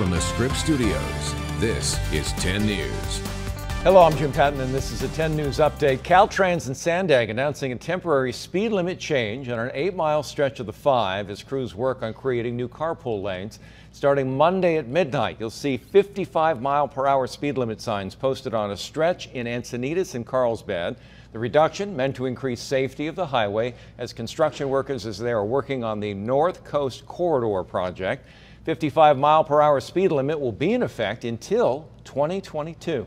from the Scripps Studios, this is 10 News. Hello, I'm Jim Patton, and this is a 10 News update. Caltrans and Sandag announcing a temporary speed limit change on an eight mile stretch of the 5 as crews work on creating new carpool lanes. Starting Monday at midnight, you'll see 55 mile per hour speed limit signs posted on a stretch in Encinitas and Carlsbad. The reduction meant to increase safety of the highway as construction workers as they are working on the North Coast Corridor project. 55 mile per hour speed limit will be in effect until 2022.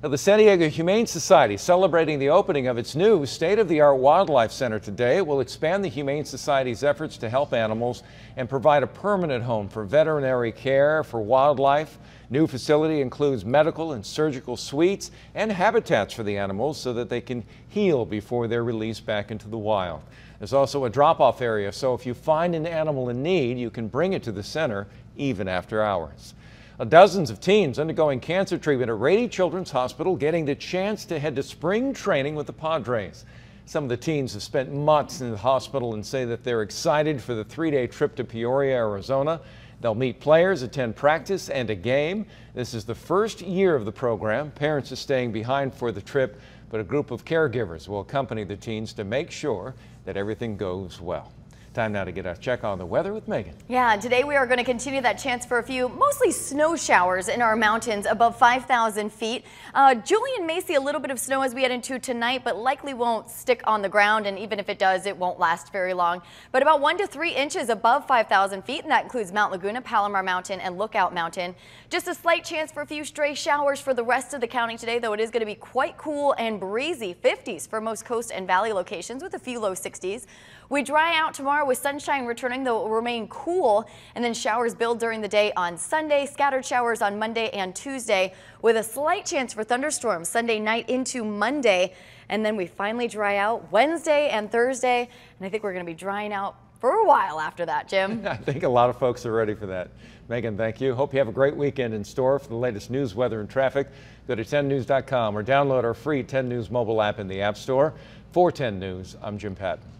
Now, the San Diego Humane Society celebrating the opening of its new state-of-the-art wildlife center today. Will expand the Humane Society's efforts to help animals and provide a permanent home for veterinary care for wildlife. New facility includes medical and surgical suites and habitats for the animals so that they can heal before they're released back into the wild. There's also a drop-off area, so if you find an animal in need, you can bring it to the center even after hours. Uh, dozens of teens undergoing cancer treatment at Rady Children's Hospital getting the chance to head to spring training with the Padres. Some of the teens have spent months in the hospital and say that they're excited for the three-day trip to Peoria, Arizona. They'll meet players, attend practice and a game. This is the first year of the program. Parents are staying behind for the trip, but a group of caregivers will accompany the teens to make sure that everything goes well. Time now to get a check on the weather with Megan. Yeah, today we are going to continue that chance for a few mostly snow showers in our mountains above 5,000 feet. Uh, Julian may see a little bit of snow as we head into tonight, but likely won't stick on the ground. And even if it does, it won't last very long. But about one to three inches above 5,000 feet, and that includes Mount Laguna, Palomar Mountain, and Lookout Mountain. Just a slight chance for a few stray showers for the rest of the county today, though it is going to be quite cool and breezy. 50s for most coast and valley locations with a few low 60s. We dry out tomorrow with sunshine returning, though it will remain cool, and then showers build during the day on Sunday, scattered showers on Monday and Tuesday, with a slight chance for thunderstorms Sunday night into Monday. And then we finally dry out Wednesday and Thursday, and I think we're going to be drying out for a while after that, Jim. I think a lot of folks are ready for that. Megan, thank you. Hope you have a great weekend in store. For the latest news, weather, and traffic, go to 10news.com or download our free 10 News mobile app in the App Store. For 10 News, I'm Jim Patton.